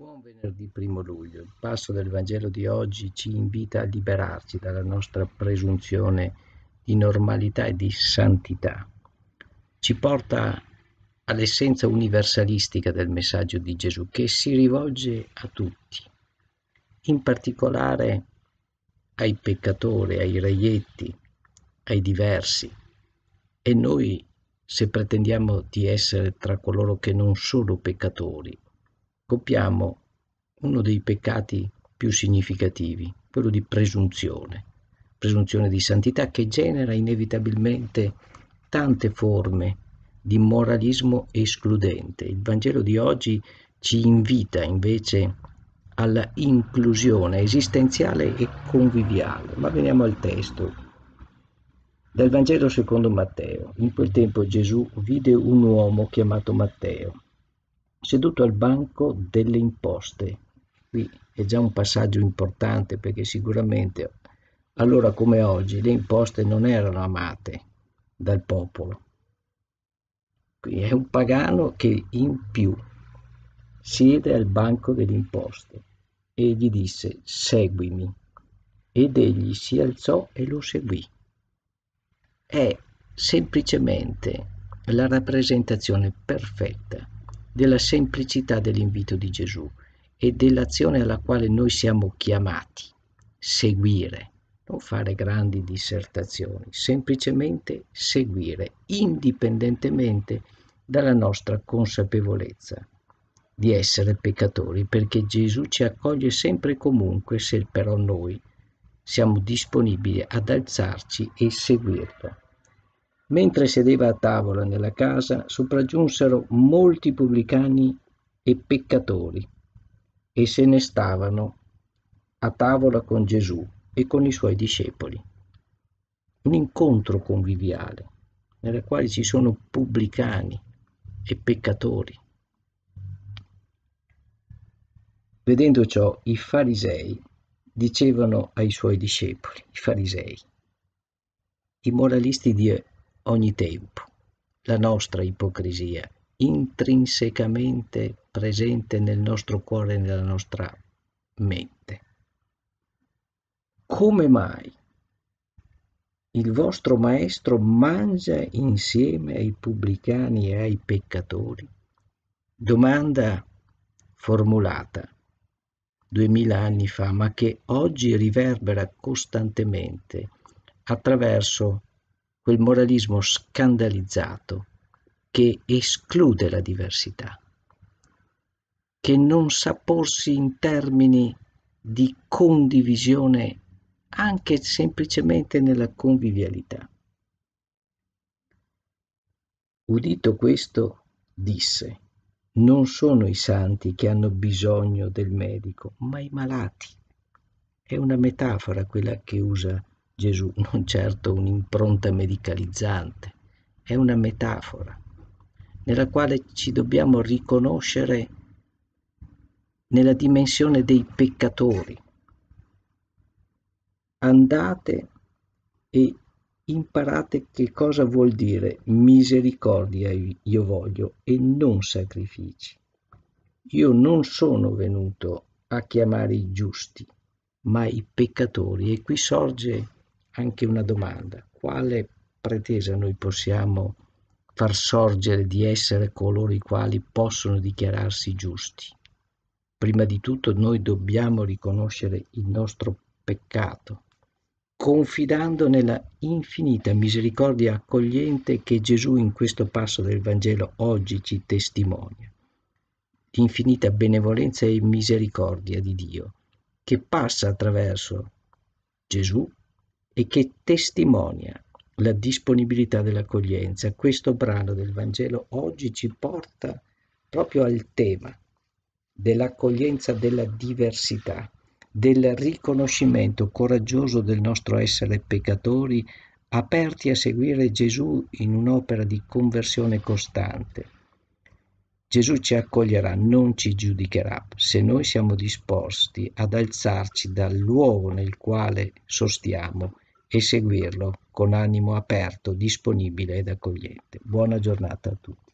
Buon venerdì primo luglio. Il passo del Vangelo di oggi ci invita a liberarci dalla nostra presunzione di normalità e di santità. Ci porta all'essenza universalistica del messaggio di Gesù che si rivolge a tutti, in particolare ai peccatori, ai reietti, ai diversi. E noi, se pretendiamo di essere tra coloro che non sono peccatori, copiamo uno dei peccati più significativi, quello di presunzione, presunzione di santità che genera inevitabilmente tante forme di moralismo escludente. Il Vangelo di oggi ci invita invece alla inclusione esistenziale e conviviale. Ma veniamo al testo. Dal Vangelo secondo Matteo. In quel tempo Gesù vide un uomo chiamato Matteo seduto al banco delle imposte. Qui è già un passaggio importante perché sicuramente allora come oggi le imposte non erano amate dal popolo. Qui è un pagano che in più siede al banco delle imposte e gli disse seguimi ed egli si alzò e lo seguì. È semplicemente la rappresentazione perfetta della semplicità dell'invito di Gesù e dell'azione alla quale noi siamo chiamati, seguire, non fare grandi dissertazioni, semplicemente seguire, indipendentemente dalla nostra consapevolezza di essere peccatori, perché Gesù ci accoglie sempre e comunque se però noi siamo disponibili ad alzarci e seguirlo. Mentre sedeva a tavola nella casa, sopraggiunsero molti pubblicani e peccatori e se ne stavano a tavola con Gesù e con i suoi discepoli. Un incontro conviviale nel quale ci sono pubblicani e peccatori. Vedendo ciò, i farisei dicevano ai suoi discepoli, i farisei, i moralisti di ogni tempo, la nostra ipocrisia intrinsecamente presente nel nostro cuore e nella nostra mente. Come mai il vostro maestro mangia insieme ai pubblicani e ai peccatori? Domanda formulata duemila anni fa, ma che oggi riverbera costantemente attraverso quel moralismo scandalizzato che esclude la diversità, che non sa porsi in termini di condivisione anche semplicemente nella convivialità. Udito questo, disse, non sono i santi che hanno bisogno del medico, ma i malati. È una metafora quella che usa Gesù, non certo un'impronta medicalizzante, è una metafora nella quale ci dobbiamo riconoscere nella dimensione dei peccatori. Andate e imparate che cosa vuol dire misericordia io voglio e non sacrifici. Io non sono venuto a chiamare i giusti, ma i peccatori. E qui sorge anche una domanda. Quale pretesa noi possiamo far sorgere di essere coloro i quali possono dichiararsi giusti? Prima di tutto noi dobbiamo riconoscere il nostro peccato, confidando nella infinita misericordia accogliente che Gesù in questo passo del Vangelo oggi ci testimonia. L'infinita benevolenza e misericordia di Dio, che passa attraverso Gesù e che testimonia la disponibilità dell'accoglienza. Questo brano del Vangelo oggi ci porta proprio al tema dell'accoglienza della diversità, del riconoscimento coraggioso del nostro essere peccatori, aperti a seguire Gesù in un'opera di conversione costante. Gesù ci accoglierà, non ci giudicherà, se noi siamo disposti ad alzarci dal luogo nel quale sostiamo e seguirlo con animo aperto, disponibile ed accogliente. Buona giornata a tutti.